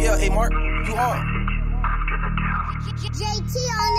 yeah, hey Mark, you on? JP on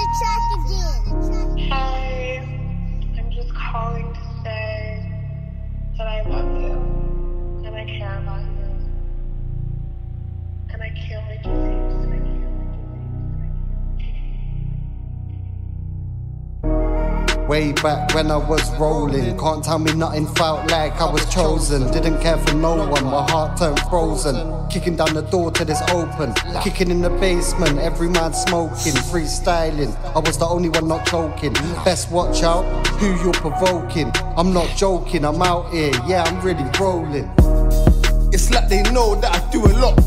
Way back when I was rolling, can't tell me nothing felt like I was chosen. Didn't care for no one, my heart turned frozen. Kicking down the door till it's open, kicking in the basement, every man smoking, freestyling. I was the only one not choking. Best watch out who you're provoking. I'm not joking, I'm out here, yeah, I'm really rolling. It's like they know that I do a lot.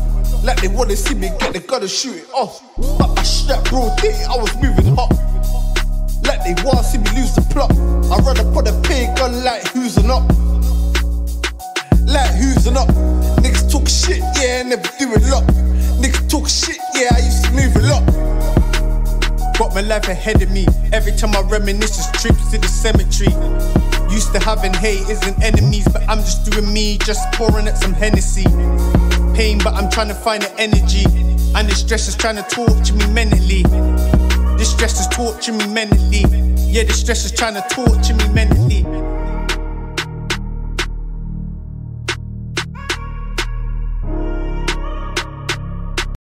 Like they wanna see me get the gun and shoot it off. But I shot bro, day, I was moving hot. See me lose the plot. I run up on a pig on like who's or not. Like who's or not. Niggas talk shit, yeah, I never do a lot. Niggas talk shit, yeah, I used to move a lot. Got my life ahead of me. Every time I reminisce, it's trips to the cemetery. Used to having haters and enemies, but I'm just doing me, just pouring at some Hennessy. Pain, but I'm trying to find the energy. And the stress is trying to torture me mentally. This stress is torturing me mentally. Yeah, this stress is trying to torture me mentally.